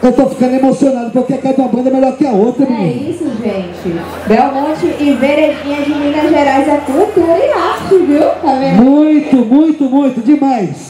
Eu tô ficando emocionado porque cada banda é melhor que a outra, É isso, gente. Belmonte e Veredinha de Minas Gerais é cultura e arte, viu? Tá vendo? Muito, muito, muito, demais.